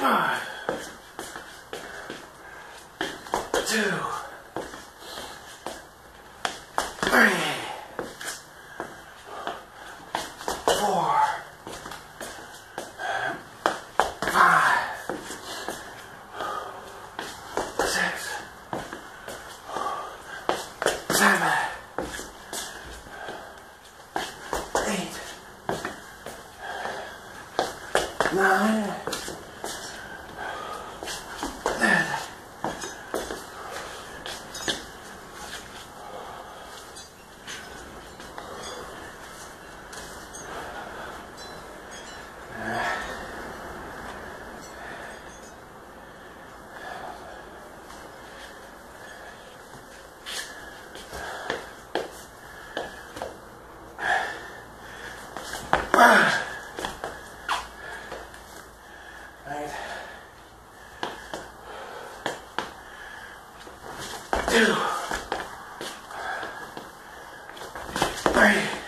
One, two, three, four, five, six, seven, eight, nine, Right. Two. Three.